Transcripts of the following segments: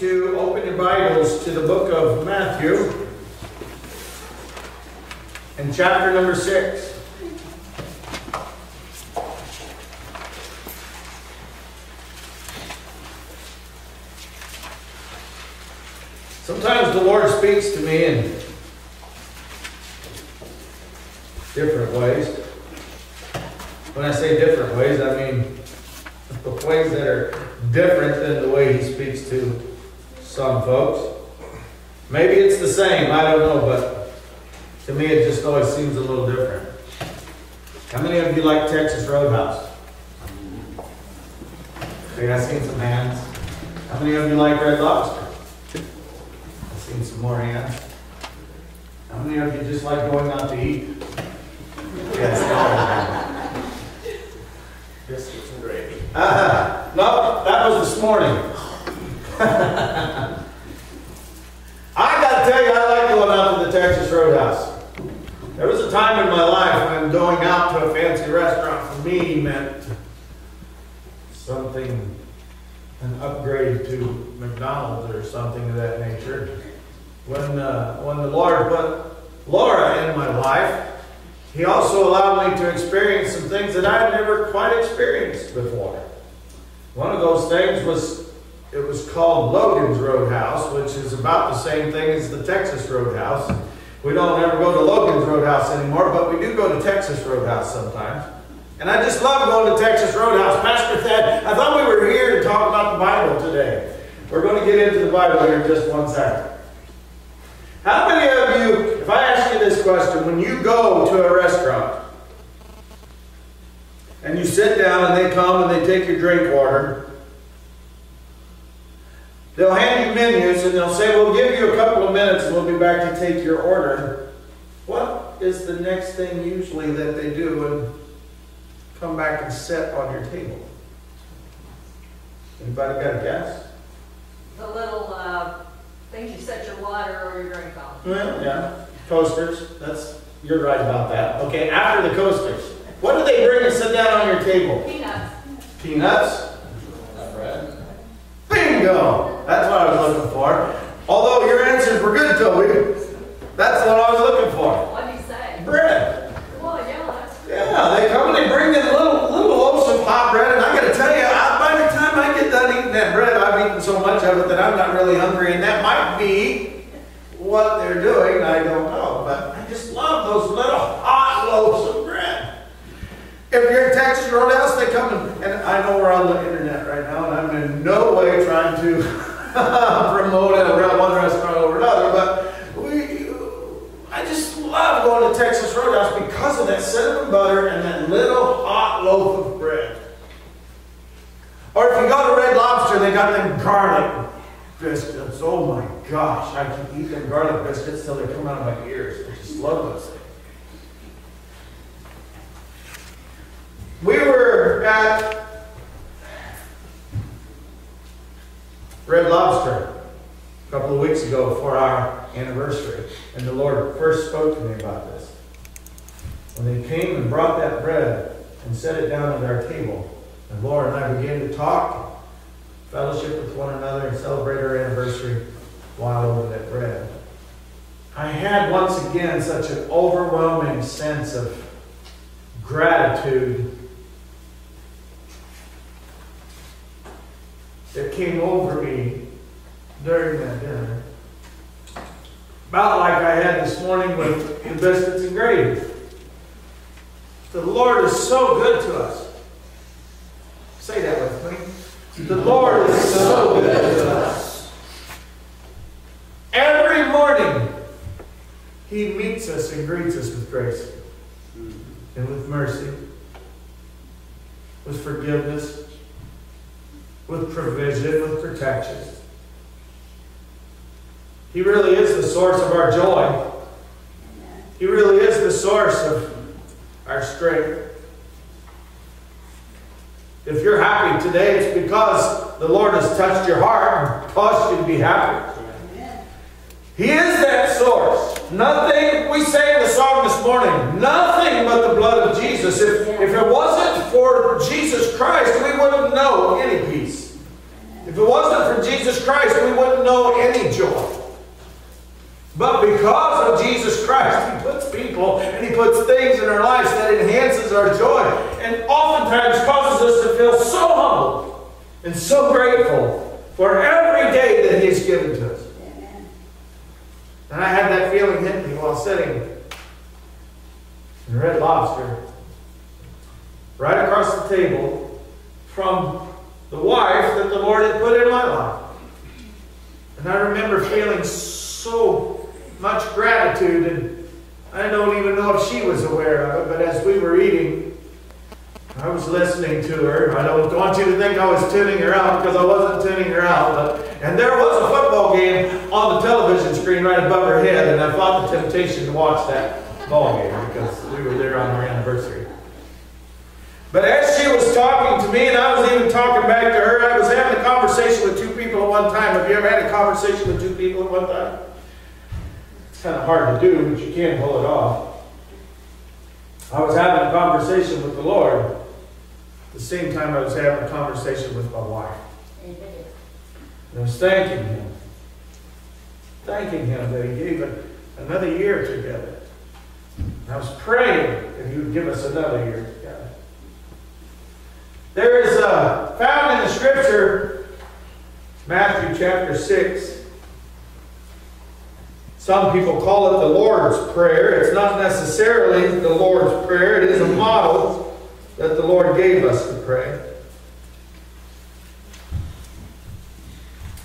to open your Bibles to the book of Matthew and chapter number 6. Sometimes the Lord speaks to me in different ways. When I say different ways, I mean the ways that are different than the way He speaks to some folks. Maybe it's the same, I don't know, but to me it just always seems a little different. How many of you like Texas Roadhouse? Okay, I've seen some hands. How many of you like Red Lobster? I've seen some more hands. How many of you just like going out to eat? Yes, Biscuits and gravy. uh, no, that was this morning. I gotta tell you, Going out to the Texas Roadhouse. There was a time in my life when going out to a fancy restaurant for me meant something, an upgrade to McDonald's or something of that nature. When, uh, when the Lord put Laura in my life, He also allowed me to experience some things that I had never quite experienced before. One of those things was it was called Logan's Roadhouse, which is about the same thing as the Texas Roadhouse. We don't ever go to Logan's Roadhouse anymore, but we do go to Texas Roadhouse sometimes. And I just love going to Texas Roadhouse. Pastor said, I thought we were here to talk about the Bible today. We're going to get into the Bible here in just one second. How many of you, if I ask you this question, when you go to a restaurant and you sit down and they come and they take your drink order, they'll hand you menus and they'll say, We'll give you a couple of minutes and we'll be back to take your order. What is the next thing usually that they do and come back and set on your table? Anybody got a guess? The little uh, things you set your water or your drink on. Well, yeah, coasters. That's you're right about that. Okay, after the coasters, what do they bring and sit down on your table? Peanuts. Peanuts. Bingo. That's what I was looking for. Although your answers were good, Toby. That's what I was looking for. What do you say? Bread. Well, yeah, that's Yeah, they come and they bring in little little loaves of hot bread, and I got to tell you, I, by the time I get done eating that bread, I've eaten so much of it that I'm not really hungry, and that might be what they're doing. I don't know, but I just love those little hot loaves. If you're in Texas Roadhouse, they come and, and I know we're on the internet right now, and I'm in no way trying to promote a one restaurant over another, but we, I just love going to Texas Roadhouse because of that cinnamon butter and that little hot loaf of bread. Or if you go to Red Lobster, they got them garlic biscuits. Oh my gosh, I can eat them garlic biscuits till they come out of my ears. I just love those things. We were at Red Lobster a couple of weeks ago for our anniversary, and the Lord first spoke to me about this. When they came and brought that bread and set it down at our table, and Laura and I began to talk, fellowship with one another, and celebrate our anniversary while over that bread. I had once again such an overwhelming sense of gratitude that came over me during that dinner. About like I had this morning with the biscuits and gravy. The Lord is so good to us. Say that with me. The Lord is so good to us. Every morning, He meets us and greets us with grace and with mercy, with forgiveness, with provision, with protection. He really is the source of our joy. He really is the source of our strength. If you're happy today, it's because the Lord has touched your heart and caused you to be happy. He is that source. Nothing, we say in the song this morning, nothing but the blood of Jesus. If, if it wasn't for Jesus Christ, we wouldn't know any peace. If it wasn't for Jesus Christ, we wouldn't know any joy. But because of Jesus Christ, He puts people and He puts things in our lives that enhances our joy and oftentimes causes us to feel so humble and so grateful for every day that He has given to us. And I had that feeling hit me while sitting in Red Lobster, right across the table from the wife that the Lord had put in my life. And I remember feeling so much gratitude, and I don't even know if she was aware of it, but as we were eating, I was listening to her. I don't want you to think I was tuning her out because I wasn't tuning her out. But, and there was a football game on the television screen right above her head, and I fought the temptation to watch that ball game because we were there on our anniversary. But as she was talking to me, and I was even talking back to her, I was having a conversation with two people at one time. Have you ever had a conversation with two people at one time? Kind of hard to do, but you can pull it off. I was having a conversation with the Lord. The same time, I was having a conversation with my wife. And I was thanking Him. Thanking Him that He gave it another year together. I was praying that He would give us another year together. There is a, found in the scripture, Matthew chapter 6. Some people call it the Lord's Prayer. It's not necessarily the Lord's Prayer, it is a model that the Lord gave us to pray.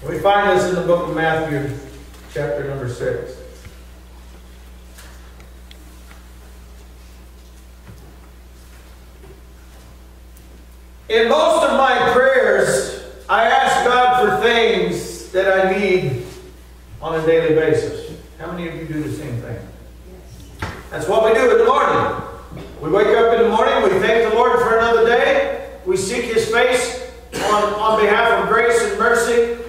We find this in the book of Matthew, chapter number 6. In most of my prayers, I ask God for things that I need on a daily basis. Many of you do the same thing? That's what we do in the morning. We wake up in the morning, we thank the Lord for another day, we seek His face on, on behalf of grace and mercy.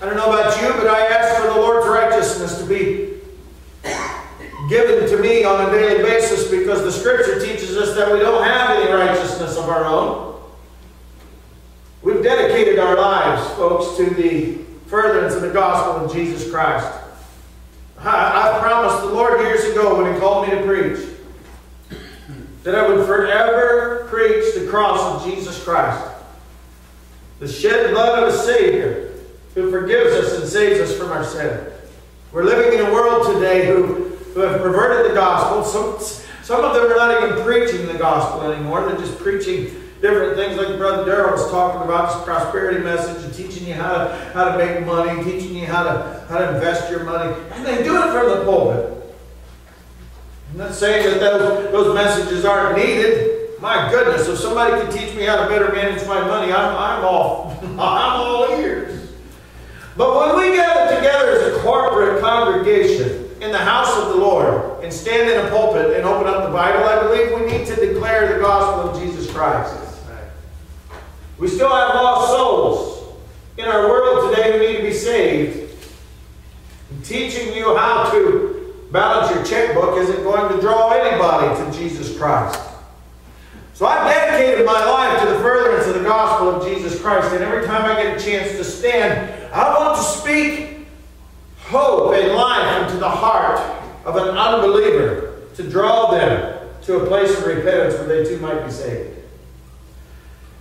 I don't know about you, but I ask for the Lord's righteousness to be given to me on a daily basis because the Scripture teaches us that we don't have any righteousness of our own. We've dedicated our lives, folks, to the furtherance of the gospel of Jesus Christ. I, I promised the Lord years ago when He called me to preach that I would forever preach the cross of Jesus Christ, the shed blood of a Savior who forgives us and saves us from our sin. We're living in a world today who, who have perverted the gospel. Some, some of them are not even preaching the gospel anymore. They're just preaching different things like Brother Darrell was talking about, this prosperity message and teaching you how to, how to make money, teaching you how to, how to invest your money. And they do it from the pulpit. I'm not saying that those, those messages aren't needed. My goodness, if somebody could teach me how to better manage my money, I'm, I'm all, I'm all ears. But when we gather together as a corporate congregation in the house of the Lord and stand in a pulpit and open up the Bible, I believe we need to declare the gospel of Jesus Christ. We still have lost souls in our world today who need to be saved. And teaching you how to balance your checkbook isn't going to draw anybody to Jesus Christ. So I've dedicated my life to the furtherance of the gospel of Jesus Christ, and every time I get a chance to stand, I want to speak hope and life into the heart of an unbeliever to draw them to a place of repentance where they too might be saved.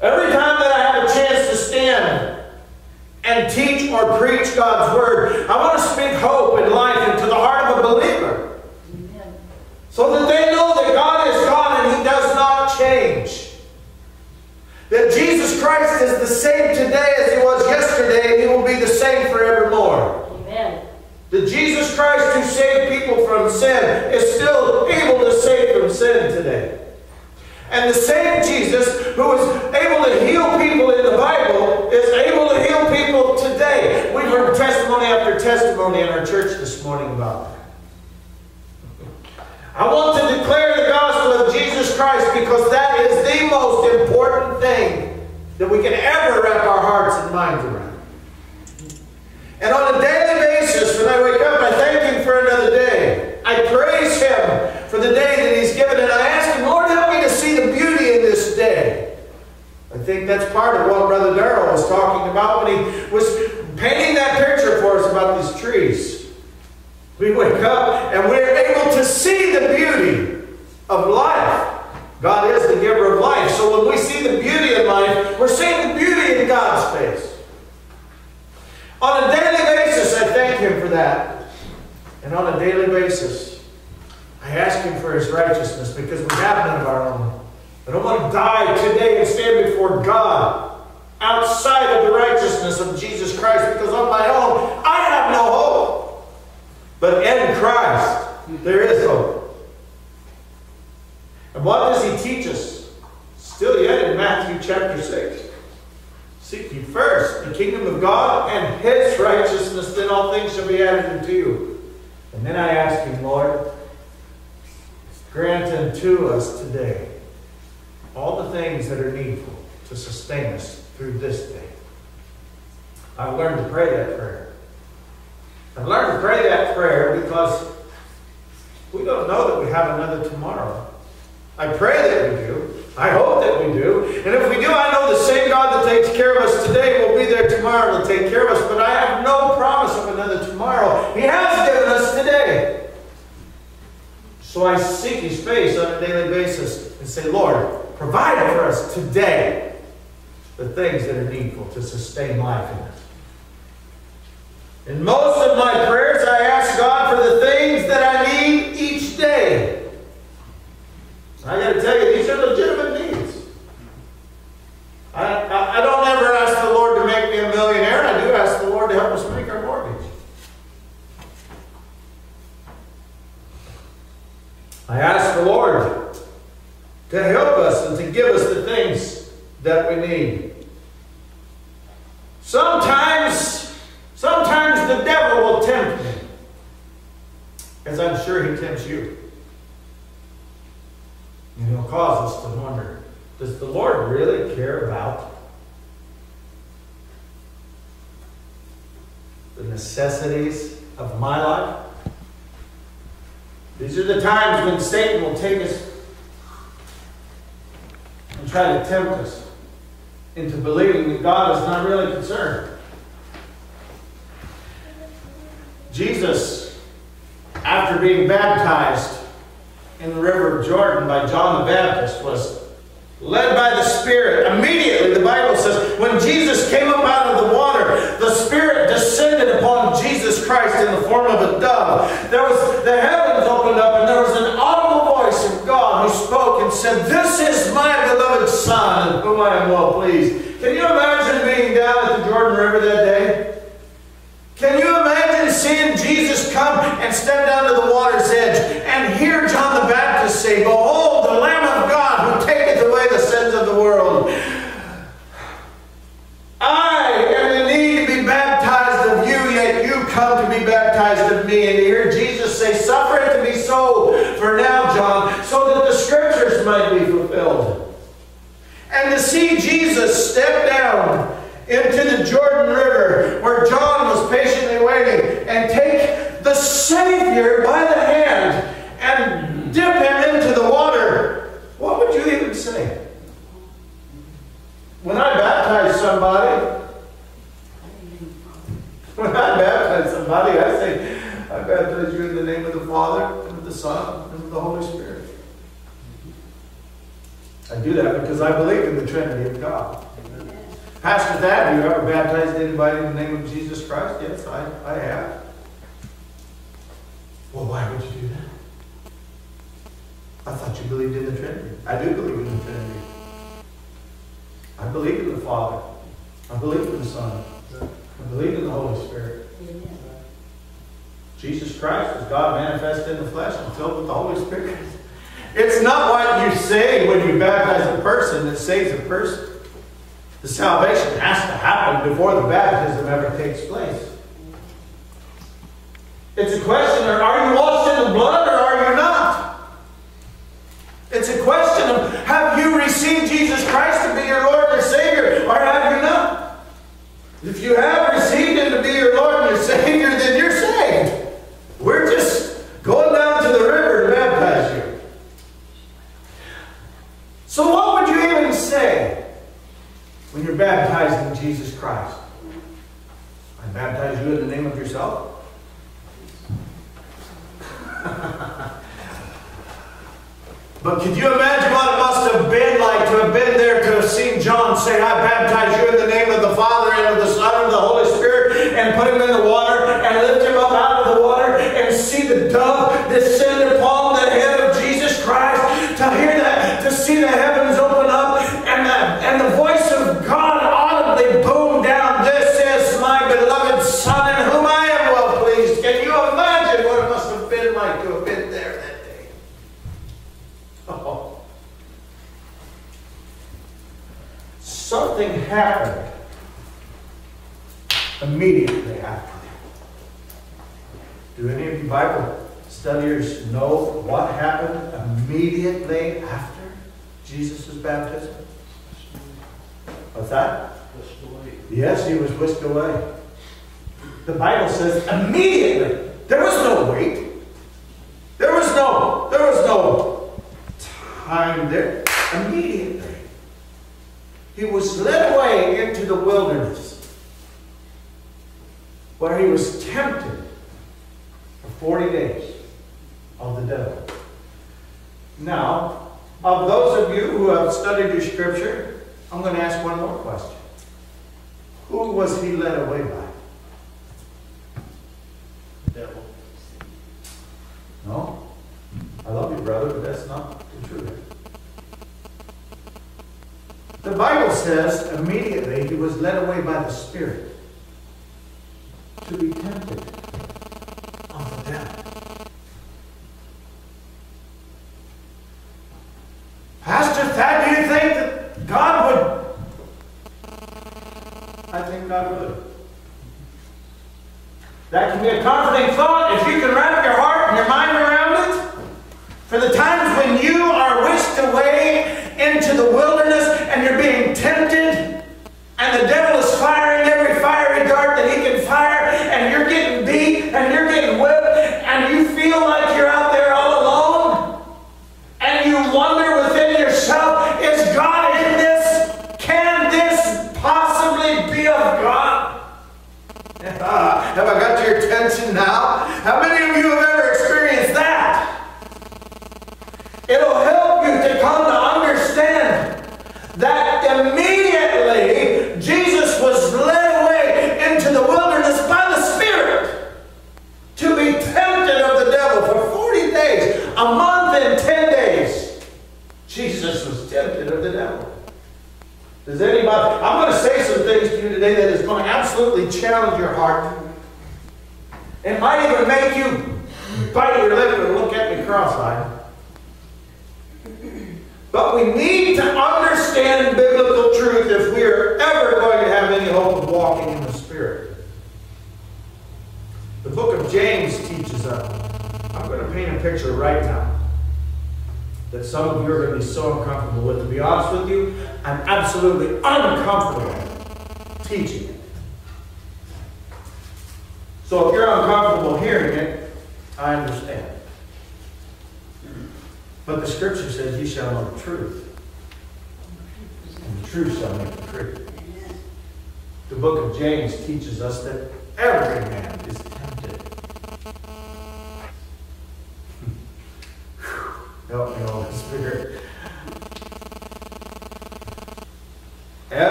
Every time that I have a chance to stand and teach or preach God's word, I want to speak hope and life into the heart of a believer. Amen. So that they know that God is God and He does not change. That Jesus Christ is the same today as He was yesterday and He will be the same forevermore. Amen. That Jesus Christ who saved people from sin is still able to save from sin today. And the same Jesus who was able to heal people in the Bible is able to heal people today. We've heard testimony after testimony in our church this morning about that. I want to declare the gospel of Jesus Christ because that is the most important thing that we can ever wrap our hearts and minds around. And on a daily basis, when I wake up, I thank Him for another day. I praise Him for the day that He's given, and I ask Him, Lord, help me to see the beauty in this day. I think that's part of what Brother Darrell was talking about when he was painting that picture for us about these trees. We wake up and we're able to see the beauty of life. God is the giver of life. So when we see the beauty of life, we're seeing the beauty in God's face. On a daily basis, I thank Him for that. And on a daily basis, I ask Him for His righteousness because we have none of our own. I don't want to die today and stand before God outside of the righteousness of Jesus Christ because on my own, I have no hope. But in Christ, there is hope. And what does he teach us? Still yet in Matthew chapter 6. Seek ye first the kingdom of God and his righteousness, then all things shall be added unto you. And then I ask him, Lord, grant unto us today all the things that are needful to sustain us through this day. I've learned to pray that prayer. I've learned to pray that prayer because we don't know that we have another tomorrow. I pray that we do. I hope that we do. And if we do, I know the same God that takes care of us today will be there tomorrow to take care of us. But I have no promise of another tomorrow. He has given us today. So I seek His face on a daily basis and say, Lord, provide for us today the things that are needful to sustain life in us. In most of my prayers, I ask God for the things that I need each day. I got to tell you, these are legitimate needs. I, I, I, don't ever ask the Lord to make me a millionaire. I do ask the Lord to help us make our mortgage. I ask the Lord to help us and to give us the things that we need. Sometimes, sometimes the devil will tempt me, as I'm sure he tempts you. And it'll cause us to wonder does the Lord really care about the necessities of my life? These are the times when Satan will take us try to tempt us into believing that God is not really concerned. Jesus, after being baptized, in the river of Jordan by John the Baptist was led by the Spirit. Immediately, the Bible says, when Jesus came up out of the water, the Spirit descended upon Jesus Christ in the form of a dove. There was the heavens opened up, and there was an audible voice of God who spoke and said, This is my beloved Son, whom I am well pleased. Can you imagine being down at the Jordan River that day? Can you imagine seeing Jesus come and step down to the water's edge and hear John the Baptist say, Behold, the Lamb of God who taketh away the sins of the world. I am in need to be baptized of you, yet you come to be baptized of me. And to hear Jesus say, Suffer might be fulfilled. And to see Jesus step down into the Jordan River where John was patiently waiting and take the Savior by the hand and dip him into the water, what would you even say? When I baptize somebody, when I baptize somebody, I say, I baptize you in the name of the Father, and of the Son, and of the Holy Spirit. I do that because I believe in the Trinity of God. Pastor Thad, have you ever baptized anybody in the name of Jesus Christ? Yes, I, I have. Well, why would you do that? I thought you believed in the Trinity. I do believe in the Trinity. I believe in the Father. I believe in the Son. I believe in the Holy Spirit. Jesus Christ was God manifested in the flesh and filled with the Holy Spirit. It's not what you say when you baptize a person that saves a person. The salvation has to happen before the baptism ever takes place. It's a question of are you washed in the blood or are you not? It's a question of have you received Jesus Christ to be your Lord and Savior or have you not? If you have received Him to be your Lord and your Savior, then you're saved. We're just going down to the river to baptize you. So, what would you even say when you're baptized in Jesus Christ. I baptize you in the name of yourself. but could you imagine what it must have been like to have been there to have seen John say, I baptize you in the name of the Father and of the Son and of the Holy Spirit, and put him in the water and lift him up out of the water and see the dove descend upon the head of Jesus Christ, to hear that, to see the heavens open up and the, and the voice of God audibly boom down, This is my beloved Son in whom I am well pleased. Can you imagine what it must have been like to have been there that day? Oh. Something happened immediately after that. Do any of you Bible studiers know what happened immediately after Jesus' baptism? What's that? Yes, he was whisked away. The Bible says immediately. There was no wait. There was no, there was no time there. Immediately. He was led away into the wilderness where he was tempted for 40 days of the devil. Now, of those of you who have studied your scripture, I'm going to ask one more question. Who was he led away by? The devil. No? I love you, brother, but that's not the truth. The Bible says immediately he was led away by the Spirit to be tempted of the devil. Pastor Thad, do you think that God would? I think God would. That can be a comforting thought if you can wrap your heart and your mind around it. For the times when you are whisked away into the wilderness and you're being tempted, and the devil is firing every fiery dart that he can fire, and you're getting beat and you're getting whipped, and you feel like you're out there all alone, and you wonder within yourself, is God in this? Can this possibly be of God? Ah, have I got your attention now? How many of you have ever experienced that? It'll help you to come to understand that immediately Jesus was led away into the wilderness by the Spirit to be tempted of the devil for 40 days, a month and 10 days. Jesus was tempted of the devil. Does anybody? I'm going to say some things to you today that is going to absolutely challenge your heart. It might even make you bite your lip and look at me cross-eyed. But we need to understand biblical truth if we are ever going to have any hope of walking in the Spirit. The book of James teaches us. I'm going to paint a picture right now that some of you are going to be so uncomfortable with. To be honest with you, I'm absolutely uncomfortable teaching. So if you're uncomfortable hearing it, I understand. But the scripture says, "You shall know the truth, and the truth shall make you free." The book of James teaches us that every man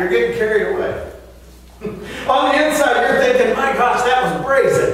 You're getting carried away. On the inside, you're thinking, my gosh, that was brazen.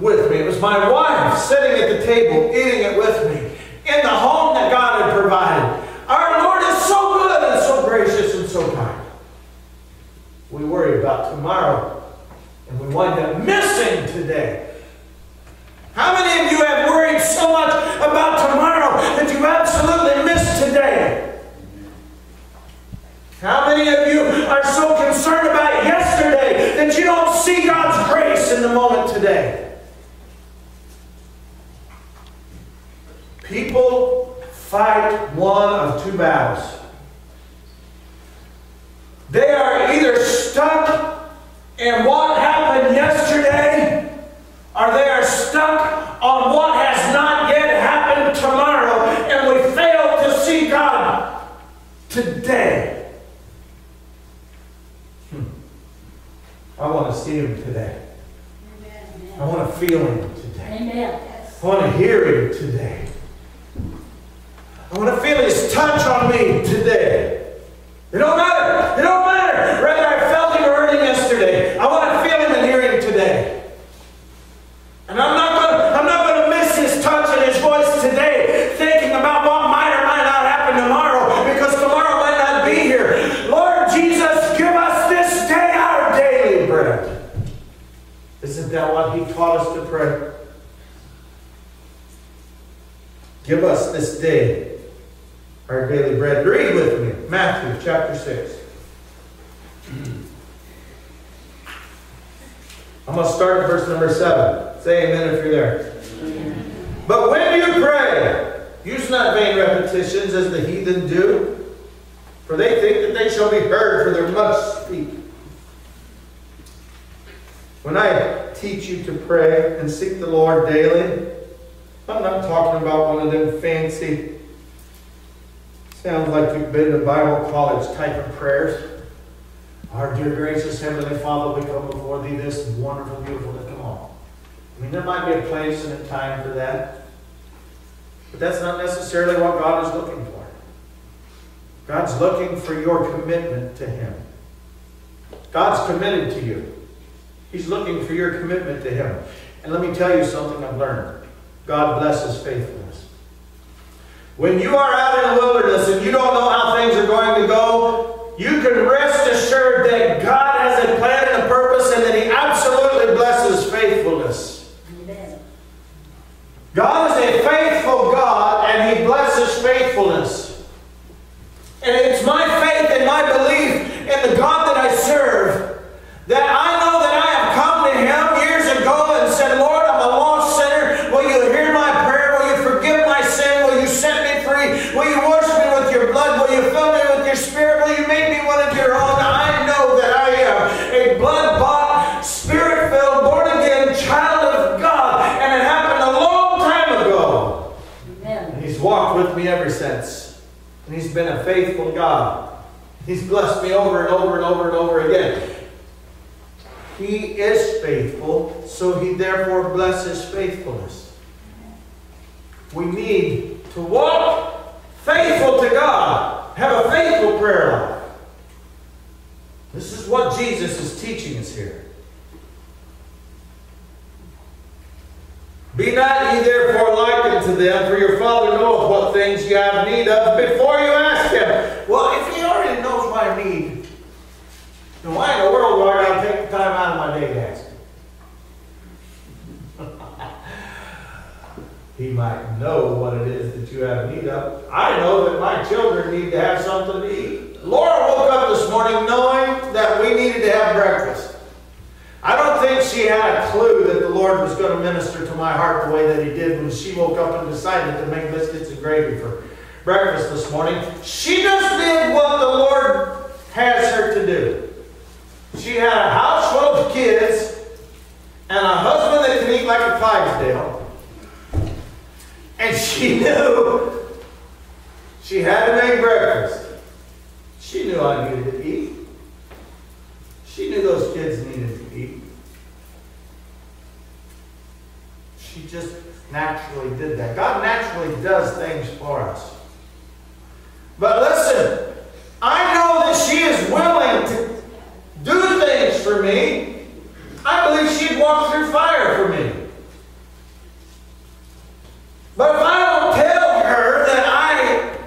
with me. It was my wife sitting at the table, eating it with me, in the home that God had provided. Our Lord is so good and so gracious and so kind. We worry about tomorrow, and we wind up missing today. How many of you have worried so much about tomorrow that you absolutely missed today? How many of you are so concerned about yesterday that you don't see God's grace in the moment today? People fight one of two battles. They are either stuck in what happened yesterday, or they are stuck on what has not yet happened tomorrow, and we fail to see God today. Hmm. I want to see Him today. Amen. I want to feel Him today. Amen. I want to hear Him today. I want to feel His touch on me today. It don't matter. It don't matter whether I felt Him or heard Him yesterday. I want to feel Him and hear Him today. And I'm not going to, I'm not going to miss His touch and His voice today, thinking about what might or might not happen tomorrow, because tomorrow might not be here. Lord Jesus, give us this day our daily bread. Isn't that what He taught us to pray? Give us this day our daily bread. Read with me Matthew chapter 6. I'm going to start at verse number 7. Say amen if you're there. But when you pray, use not vain repetitions as the heathen do, for they think that they shall be heard for their much speak. When I teach you to pray and seek the Lord daily, I'm not talking about one of them fancy, sounds like you've been to Bible college type of prayers. Our dear gracious Heavenly Father, we come before Thee this wonderful, beautiful day. Come on. I mean, there might be a place and a time for that. But that's not necessarily what God is looking for. God's looking for your commitment to Him. God's committed to you. He's looking for your commitment to Him. And let me tell you something I've learned. God blesses faithfulness. When you are out in the wilderness and you don't know how things are going to go, you can rest assured that God has a plan and a purpose and that He absolutely blesses faithfulness. Amen. God is a faithful God and He blesses faithfulness. And He's been a faithful God. He's blessed me over and over and over and over again. He is faithful, so He therefore blesses faithfulness. We need to walk faithful to God, have a faithful prayer life. This is what Jesus is teaching us here. Be not ye therefore like unto them, for your Father knoweth what things ye have need of before you ask Him. Well, if He already knows my need, then why in the world do I got to take the time out of my day to ask Him? he might know what it is that you have need of. I know that my children need to have something to eat. Laura woke up this morning knowing that we needed to have breakfast. I don't think she had a clue that the Lord was going to minister to my heart the way that He did when she woke up and decided to make biscuits and gravy for breakfast this morning. She just did what the Lord has her to do. She had a house full of kids and a husband that can eat like a Clydesdale. And she knew she had to make breakfast. She knew I needed to eat. She knew those kids needed to eat. She just naturally did that. God naturally does things for us. But listen, I know that she is willing to do things for me. I believe she'd walk through fire for me. But if I don't tell her that I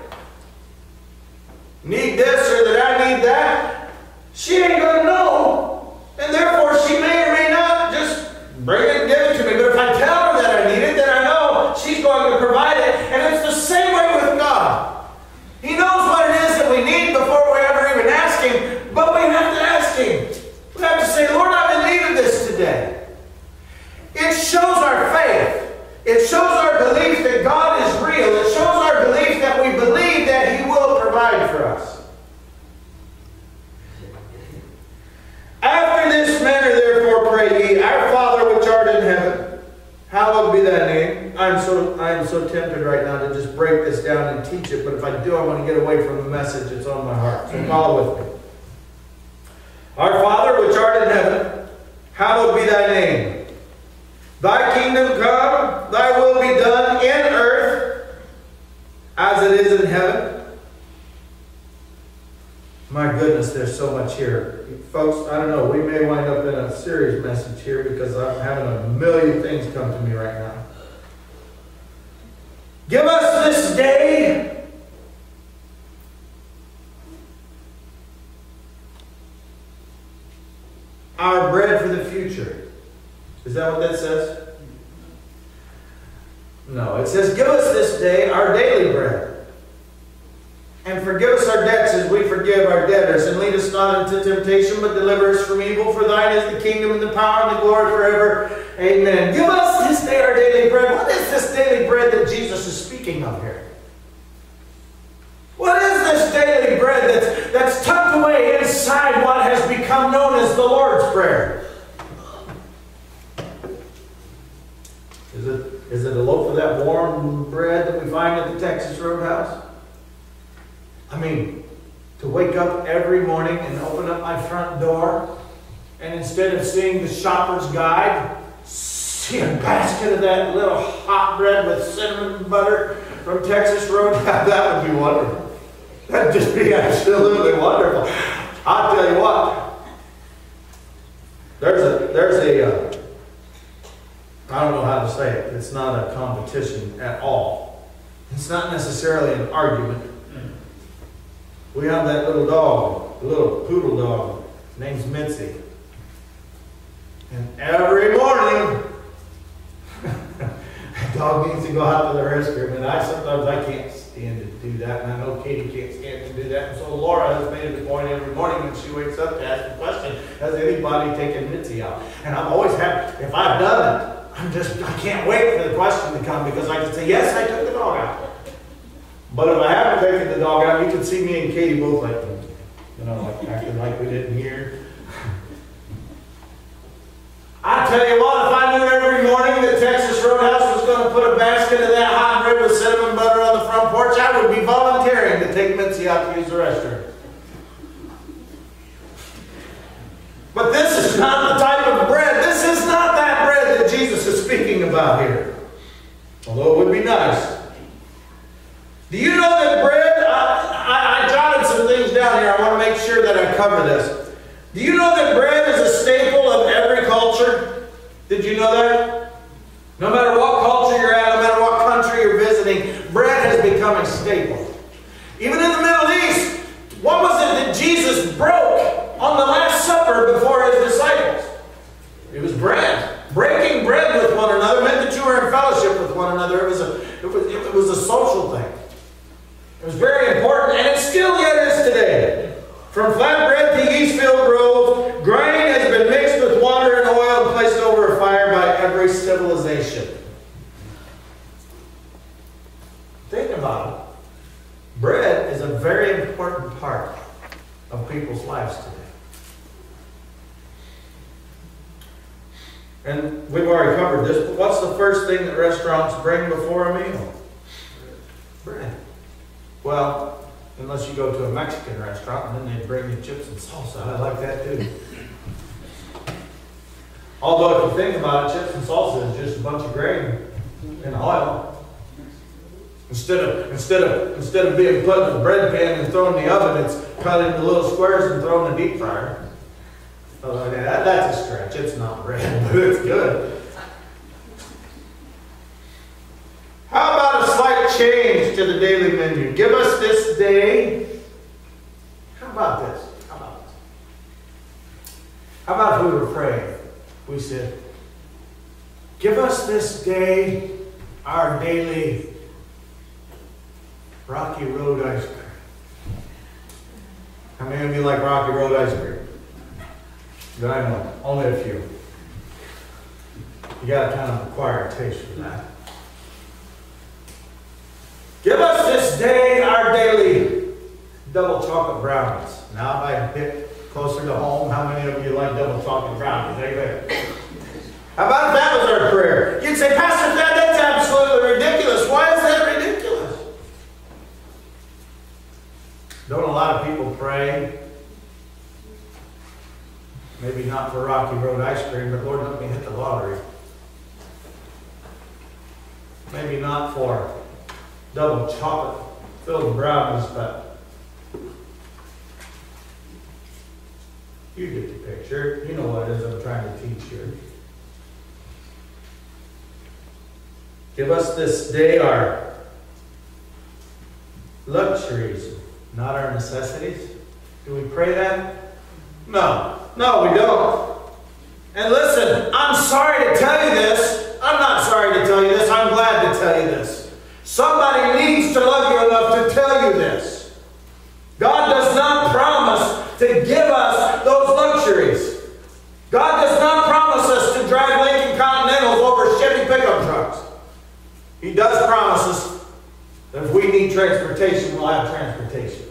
need this or that I need that, she ain't going to know. And therefore, she may or may not just bring it and give it to me. But if I tell her that I need it, then I know she's going to provide it. And it's the same way with God. He knows what it is that we need before we ever even ask Him. But we have to ask Him. We have to say, Lord, I'm in need of this today. It shows our faith. It shows our belief that God is real. It shows our belief that we believe that He will provide for us. After this manner, therefore, pray ye, Our Father which art in heaven, hallowed be thy name. I am so I am so tempted right now to just break this down and teach it, but if I do, I want to get away from the message that's on my heart. So follow with me. Our Father which art in heaven, hallowed be thy name. Thy kingdom come, thy will be done in earth as it is in heaven. My goodness, there's so much here. Folks, I don't know, we may wind up in a serious message here because I'm having a million things come to me right now. Give us this day our bread for the future. Is that what that says? No, it says, Give us this day our daily bread. And forgive us our debts as we forgive our debtors. And lead us not into temptation, but deliver us from evil. For thine is the kingdom and the power and the glory forever. Amen. Give us this day our daily bread. What is this daily bread that Jesus is speaking of here? What is this daily bread that's, that's tucked away inside what has become known as the Lord's Prayer? Is it, is it a loaf of that warm bread that we find at the Texas Roadhouse? I mean, to wake up every morning and open up my front door, and instead of seeing the shopper's guide, see a basket of that little hot bread with cinnamon butter from Texas Roadhouse, that would be wonderful. That'd just be absolutely wonderful. I'll tell you what. There's a there's a uh, I don't know how to say it. It's not a competition at all. It's not necessarily an argument. We have that little dog, little poodle dog. Name's Mitzi. And every morning, dog needs to go out to the restroom. And I sometimes I can't stand to do that. And I know Katie can't stand to do that. And so Laura has made it a point every morning when she wakes up to ask the question, has anybody taken Mitzi out? And I'm always happy. If I've done it, I'm just, I can't wait for the question to come because I can say, yes, I took the dog out. But if I haven't taken the dog out, you can see me and Katie both like, you know, like acting like we didn't hear. I tell you what, if I knew every morning that Texas Roadhouse was going to put a basket of that hot bread with cinnamon butter on the front porch, I would be volunteering to take Mitzi out to use the restroom. But this is not the type of bread. This is not that bread that Jesus is speaking about here. Although it would be nice. Do you know that bread? I, I, I jotted some things down here. I want to make sure that I cover this. Do you know that bread is a staple of every culture? Did you know that? No matter what culture you're at, no matter what country you're visiting, bread has become a staple. Even in the Middle East, what was it that Jesus broke on the Last Supper before his disciples? It was bread. Breaking bread with one another meant that you were in fellowship with one another. It was a, it was, it was a social thing. It was very important, and it still yet is today. From flatbread to yeast-filled rolls, grain has been mixed with water and oil and placed over a fire by every civilization. Think about it. Bread is a very important part of people's lives today. And we've already covered this, but what's the first thing that restaurants bring before a meal? Bread. Well, unless you go to a Mexican restaurant and then they bring you chips and salsa. I like that too. Although if you think about it, chips and salsa is just a bunch of grain and oil. Instead of instead of instead of being put in a bread pan and thrown in the oven, it's cut into little squares and thrown in the deep fryer. Oh, yeah, that's a stretch. It's not bread, but it's good. How about a change to the daily menu? Give us this day. How about this? How about this? How about if we were praying? We said, Give us this day our daily Rocky Road ice cream. How many of you like Rocky Road ice cream? Good, I know, only a few. You gotta kind of acquire a taste for that. Give us this day our daily double chocolate brownies. Now, if I hit closer to home, how many of you like double chocolate brownies? Amen. How about if that was our prayer? You'd say, Pastor, that, that's absolutely ridiculous. Why is that ridiculous? Don't a lot of people pray? Maybe not for Rocky Road ice cream, but Lord, let me hit the lottery. Maybe not for double chocolate filled brownies, but you get the picture. You know what it is I'm trying to teach here. Give us this day our luxuries, not our necessities. Do we pray that? No. No, we don't. And listen, I'm sorry to tell you this. I'm not sorry to tell you this. I'm glad to tell you this. Somebody needs to love you enough to tell you this. God does not promise to give us those luxuries. God does not promise us to drive Lincoln Continentals over Chevy pickup trucks. He does promise us that if we need transportation, we'll have transportation.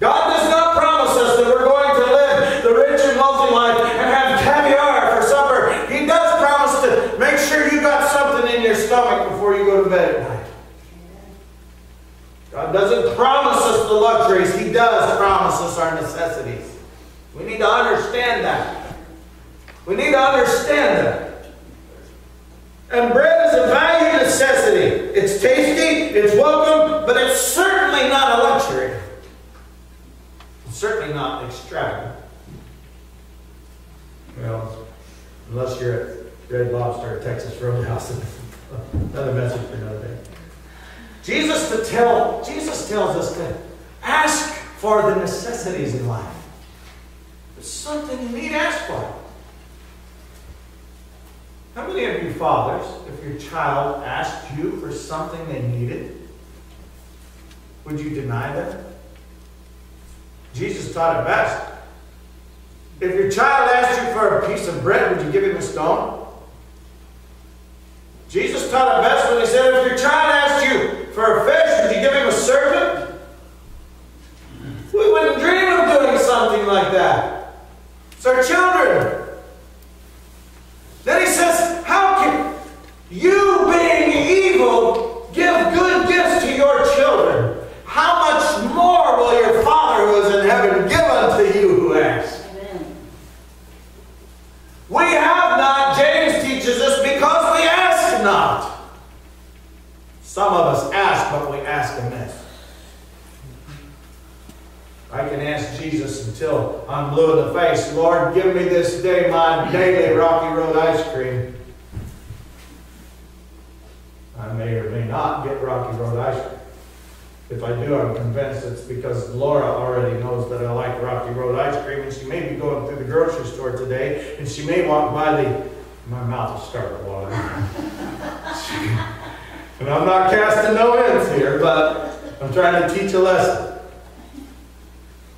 God does not promise us that we're going to live the rich and wealthy life and have caviar for supper. He does promise to make sure you got something in your stomach before you go to bed at night. Doesn't promise us the luxuries, He does promise us our necessities. We need to understand that. We need to understand that. And bread is a valued necessity. It's tasty, it's welcome, but it's certainly not a luxury. It's certainly not extravagant. Well, unless you're at Red Lobster at Texas Roadhouse. another message for another day. Jesus to tell, Jesus tells us to ask for the necessities in life. There's something you need ask for. How many of you fathers, if your child asked you for something they needed, would you deny them? Jesus taught it best. If your child asked you for a piece of bread, would you give him a stone? Jesus taught it best when he said, if your child asked you for a fish, would you give him a serpent? We wouldn't dream of doing something like that. It's our children. Then he says, How can you, being evil, give good gifts to your children? How much more will your Father who is in heaven give unto you who ask? Amen. We have not, James teaches us, because we ask not. Some of us ask, but we ask amiss. I can ask Jesus until I'm blue in the face, Lord, give me this day my daily Rocky Road ice cream. I may or may not get Rocky Road ice cream. If I do, I'm convinced it's because Laura already knows that I like Rocky Road ice cream, and she may be going through the grocery store today, and she may walk by the. My mouth is starting to water. and I'm not casting no ends here, but I'm trying to teach a lesson.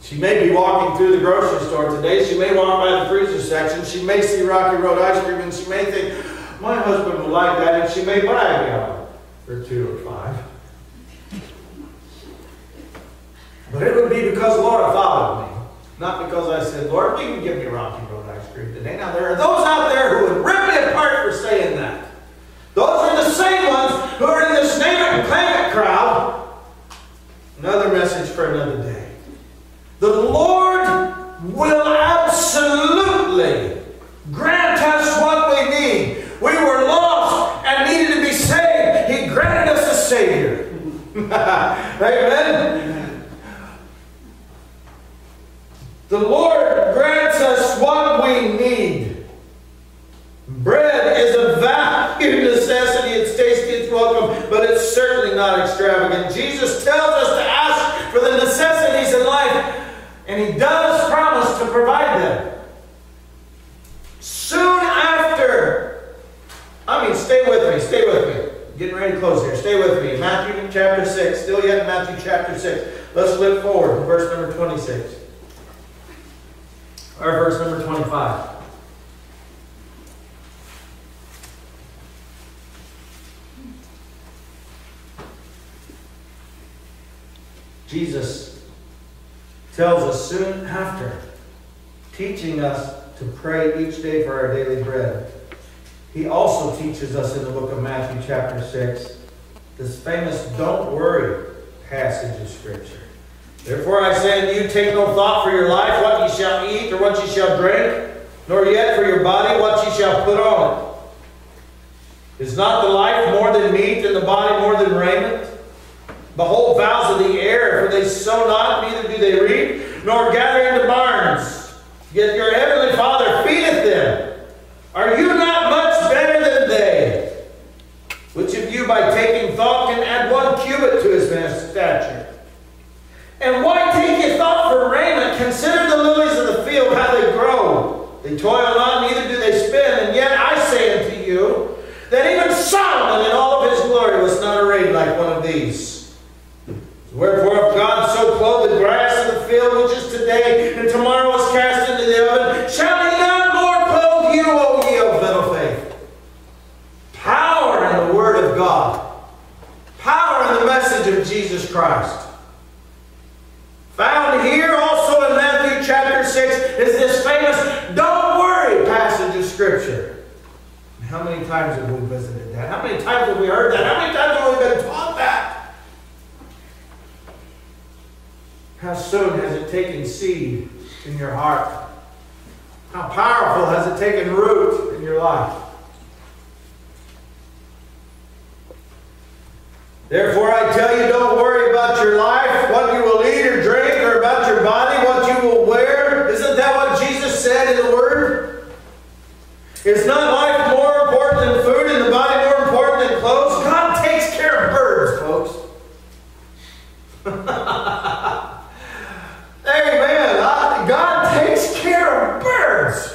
She may be walking through the grocery store today. She may walk by the freezer section. She may see Rocky Road ice cream, and she may think, my husband would like that, and she may buy a gallon or two or five. But it would be because Laura followed me, not because I said, Lord, will you give me Rocky Road ice cream today? Now, there are those out there who would rip me apart for saying that. Those are the same ones who are in this name it and claim it crowd. Another message for another day. The Lord will absolutely grant us what we need. We were lost and needed to be saved. He granted us a Savior. Amen. The Lord grants us what we need. Bread is a valued necessity. It's tasty, it's welcome, but it's certainly not extravagant. Jesus tells us to ask for the necessities in life, and He does promise to provide them. Soon after, I mean, stay with me, stay with me. Getting ready to close here. Stay with me. Matthew chapter 6, still yet in Matthew chapter 6. Let's flip forward to verse number 26. Or verse number 25. Jesus tells us soon after, teaching us to pray each day for our daily bread. He also teaches us in the book of Matthew, chapter 6, this famous don't worry passage of Scripture. Therefore I say unto you, take no thought for your life, what ye shall eat, or what ye shall drink, nor yet for your body, what ye shall put on Is not the life more than meat, and the body more than raiment? Behold, fowls of the for they sow not, neither do they reap, nor gather into barns. Yet your heavenly Father feedeth them. Are you not much better than they? Which of you, by taking thought, can add one cubit to his stature? And why take ye thought for raiment? Consider the lilies of the field, how they grow. They toil not, neither do they spin. And yet I say unto you, that even Solomon in all of his glory was not arrayed like one of these. today, and tomorrow is cast into the oven. Shall he not more clothe you, O ye of little faith? Power in the Word of God. Power in the message of Jesus Christ. Found here also in Matthew chapter 6 is this famous don't worry passage of Scripture. How many times have we visited that? How many times have we heard that? How many times have we been How soon has it taken seed in your heart? How powerful has it taken root in your life? Therefore, I tell you, don't worry about your life, what you will eat or drink, or about your body, what you will wear. Isn't that what Jesus said in the Word? Is not life more important than food and the body more important than clothes? God takes care of birds, folks. Amen. God takes care of birds.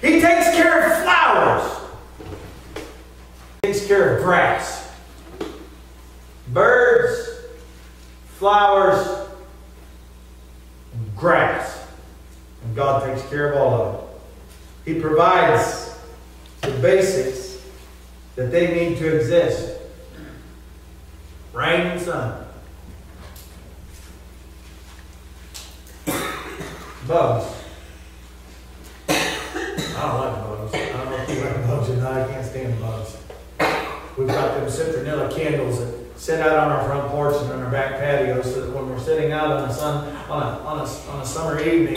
He takes care of flowers. He takes care of grass. Birds, flowers, and grass. And God takes care of all of it. He provides the basics that they need to exist. Rain and sun. Bugs. I don't like bugs. I don't know if you like bugs or not. I can't stand bugs. We've got them citronella candles that sit out on our front porch and on our back patio so that when we're sitting out on the sun on a, on a, on a summer evening,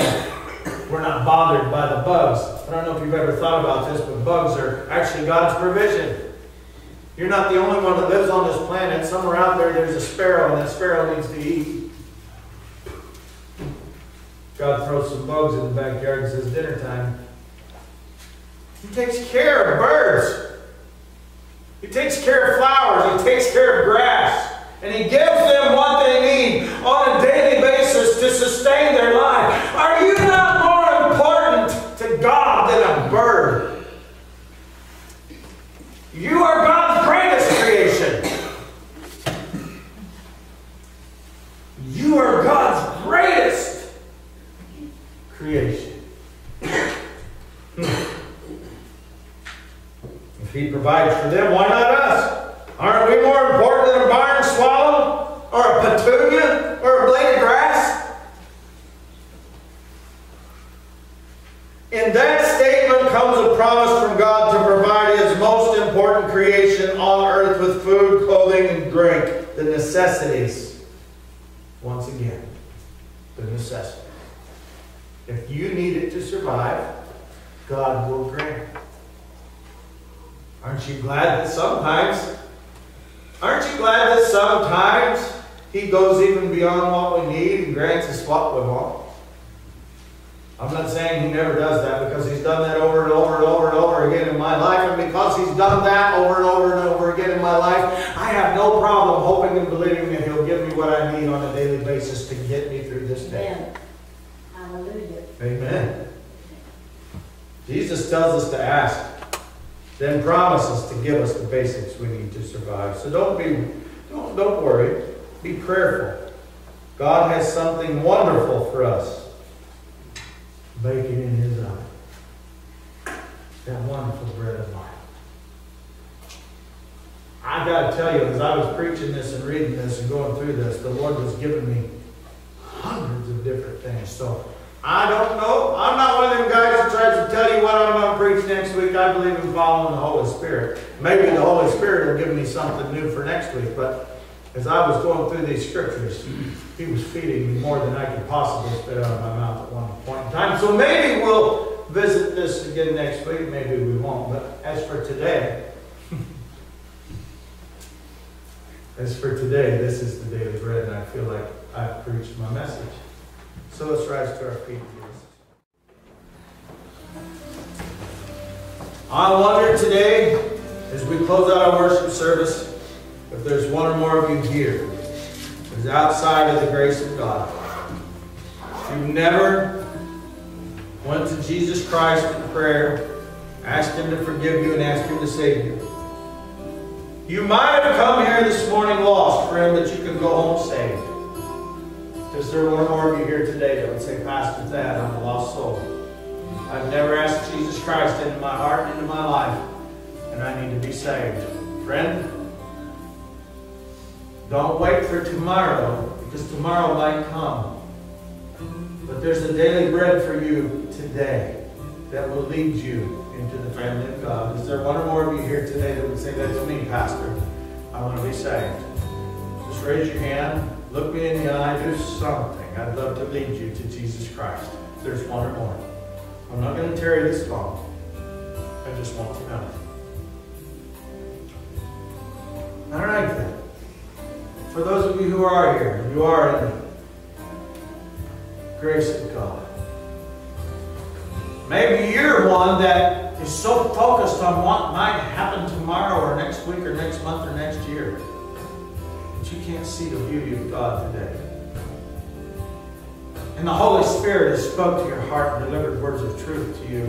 we're not bothered by the bugs. I don't know if you've ever thought about this, but bugs are actually God's provision. You're not the only one that lives on this planet. Somewhere out there, there's a sparrow, and that sparrow needs to eat. God throws some bugs in the backyard and says, dinner time. He takes care of birds. He takes care of flowers. He takes care of grass. And He gives them what they need on a daily basis to sustain their life. Are you not more important to God than a bird? You are God's greatest creation. You are God's greatest creation. If He provides for them, why not us? Aren't we more important than a barn swallow? Or a petunia? Or a blade of grass? In that statement comes a promise from God to provide His most important creation on earth with food, clothing, and drink, the necessities. Once again, the necessities. If you need it to survive, God will. Aren't you glad that sometimes, aren't you glad that sometimes He goes even beyond what we need and grants us what we want? I'm not saying He never does that because He's done that over and over and over and over again in my life. And because He's done that over and over and over again in my life, I have no problem hoping and believing that He'll give me what I need on a daily basis to get me through this day. Amen. Hallelujah. Amen. Jesus tells us to ask, then promises to give us the basics we need to survive. So don't be, don't, don't worry. Be prayerful. God has something wonderful for us. Bacon in his eye. That wonderful bread of life. I got to tell you, as I was preaching this and reading this and going through this, the Lord was giving me hundreds of different things. So I don't know. I'm not one of them guys that tries to tell you what I'm going to preach next week. I believe in following the Holy Spirit. Maybe the Holy Spirit will give me something new for next week. But as I was going through these scriptures, He was feeding me more than I could possibly spit out of my mouth at one point in time. So maybe we'll visit this again next week. Maybe we won't. But as for today, as for today, this is the daily bread, and I feel like I've preached my message. So let's rise to our feet. I wonder today, as we close out our worship service, if there's one or more of you here who's outside of the grace of God. You've never went to Jesus Christ in prayer, asked Him to forgive you, and asked Him to save you. You might have come here this morning lost, friend, but you can go home saved. Is there one more of you here today that would say, Pastor Thad, I'm a lost soul? I've never asked Jesus Christ into my heart and into my life, and I need to be saved. Friend, don't wait for tomorrow, because tomorrow might come. But there's a daily bread for you today that will lead you into the family of God? Is there one or more of you here today that would say, That's me, Pastor? I want to be saved. Just raise your hand, look me in the eye, do something. I'd love to lead you to Jesus Christ. There's one or more. I'm not going to tarry this long. I just want to know. All right then. For those of you who are here, you are in the grace of God. Maybe you're one that is so focused on what might happen tomorrow or next week or next month or next year you can't see the beauty of God today. And the Holy Spirit has spoke to your heart and delivered words of truth to you.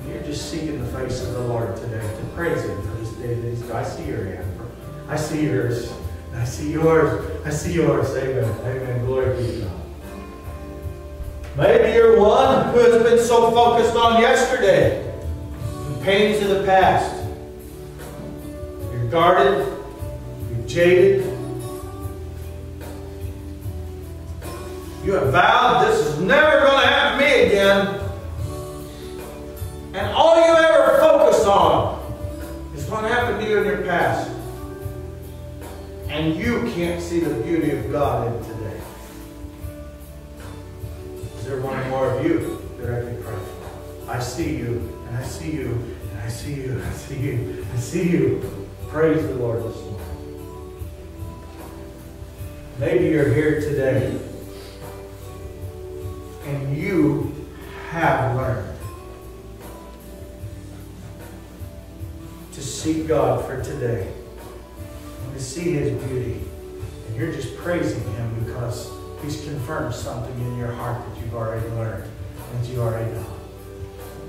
And you're just seeking the face of the Lord today to praise Him for this day that I see your hand. I see yours. I see yours. I see yours. Amen. Amen. Glory be to God. Maybe you're one who has been so focused on yesterday, the pains of the past. You're guarded, you're jaded. You have vowed this is never going to happen to me again. And all you ever focus on is what happened to you in your past. And you can't see the beauty of God in today. Is there one or more of you that I can pray for? I see you, and I see you, and I see you, and I see you, I see you. Praise the Lord this morning. Maybe you're here today God for today and to see His beauty. And you're just praising Him because He's confirmed something in your heart that you've already learned, that you already know.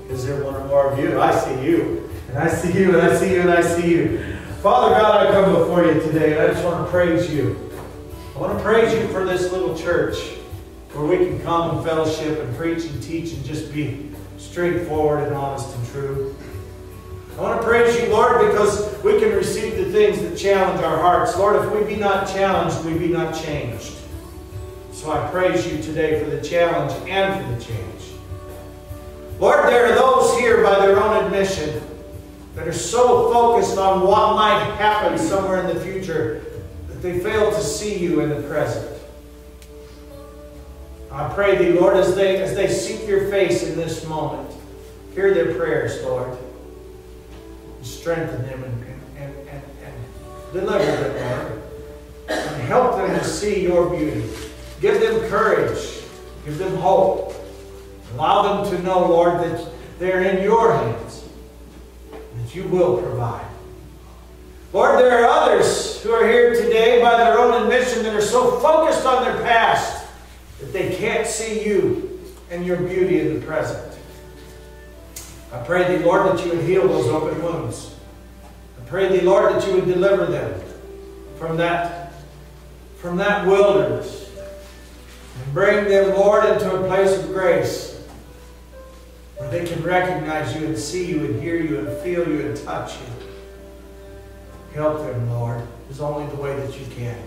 Is there one or more of you? I see you, and I see you, and I see you, and I see you. Father God, I come before you today, and I just want to praise you. I want to praise you for this little church where we can come and fellowship and preach and teach and just be straightforward and honest and true. I want to praise you, Lord, because we can receive the things that challenge our hearts. Lord, if we be not challenged, we be not changed. So I praise you today for the challenge and for the change. Lord, there are those here by their own admission that are so focused on what might happen somewhere in the future that they fail to see you in the present. I pray thee, Lord, as they, as they seek your face in this moment, hear their prayers, Lord. Strengthen them and, and, and, and deliver them, Lord. And help them to see your beauty. Give them courage. Give them hope. Allow them to know, Lord, that they're in your hands. That you will provide. Lord, there are others who are here today by their own admission that are so focused on their past that they can't see you and your beauty in the present. I pray thee, Lord, that you would heal those open wounds. I pray thee, Lord, that you would deliver them from that, from that wilderness. And bring them, Lord, into a place of grace where they can recognize you and see you and hear you and feel you and touch you. Help them, Lord, is only the way that you can.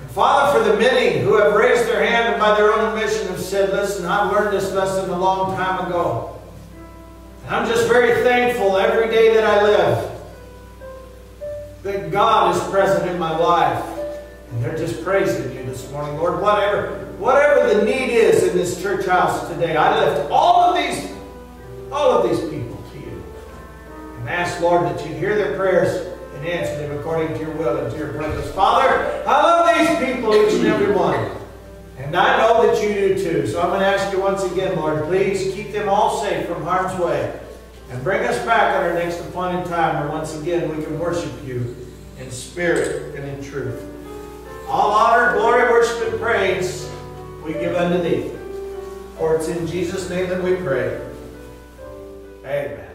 And Father, for the many who have raised their hand and by their own admission have said, listen, I learned this lesson a long time ago. I'm just very thankful every day that I live that God is present in my life. And they're just praising you this morning, Lord. Whatever, whatever the need is in this church house today, I lift all of these, all of these people to you. And ask, Lord, that you hear their prayers and answer them according to your will and to your purpose. Father, I love these people, each and every one. And I know that you do too. So I'm going to ask you once again, Lord, please keep them all safe from harm's way. And bring us back on our next appointed time where once again we can worship you in spirit and in truth. All honor, glory, worship, and praise we give unto thee. For it's in Jesus' name that we pray. Amen.